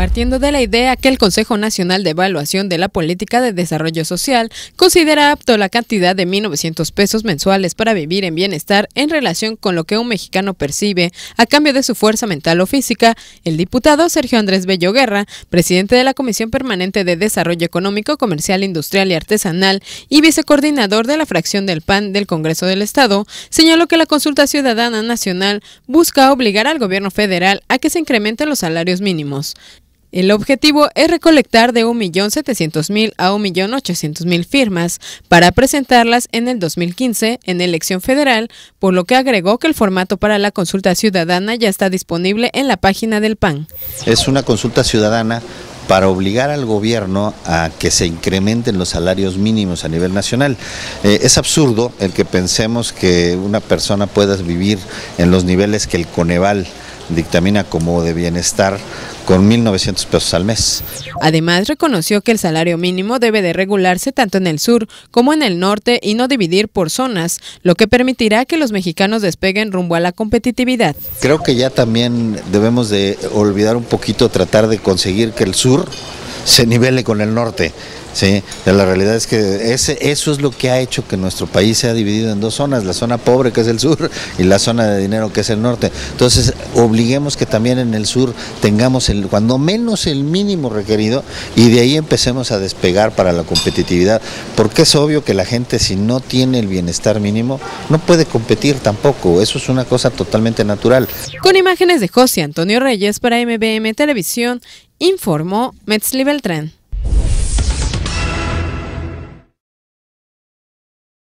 partiendo de la idea que el Consejo Nacional de Evaluación de la Política de Desarrollo Social considera apto la cantidad de 1.900 pesos mensuales para vivir en bienestar en relación con lo que un mexicano percibe a cambio de su fuerza mental o física, el diputado Sergio Andrés Bello Guerra, presidente de la Comisión Permanente de Desarrollo Económico, Comercial, Industrial y Artesanal y vicecoordinador de la fracción del PAN del Congreso del Estado, señaló que la consulta ciudadana nacional busca obligar al gobierno federal a que se incrementen los salarios mínimos. El objetivo es recolectar de 1.700.000 a 1.800.000 firmas para presentarlas en el 2015 en elección federal, por lo que agregó que el formato para la consulta ciudadana ya está disponible en la página del PAN. Es una consulta ciudadana para obligar al gobierno a que se incrementen los salarios mínimos a nivel nacional. Eh, es absurdo el que pensemos que una persona pueda vivir en los niveles que el Coneval dictamina como de bienestar con 1.900 pesos al mes. Además, reconoció que el salario mínimo debe de regularse tanto en el sur como en el norte y no dividir por zonas, lo que permitirá que los mexicanos despeguen rumbo a la competitividad. Creo que ya también debemos de olvidar un poquito tratar de conseguir que el sur se nivele con el norte. Sí, la realidad es que ese, eso es lo que ha hecho que nuestro país sea dividido en dos zonas, la zona pobre que es el sur y la zona de dinero que es el norte. Entonces, obliguemos que también en el sur tengamos el, cuando menos el mínimo requerido y de ahí empecemos a despegar para la competitividad, porque es obvio que la gente si no tiene el bienestar mínimo no puede competir tampoco, eso es una cosa totalmente natural. Con imágenes de José Antonio Reyes para MBM Televisión, informó Metzli Beltrán.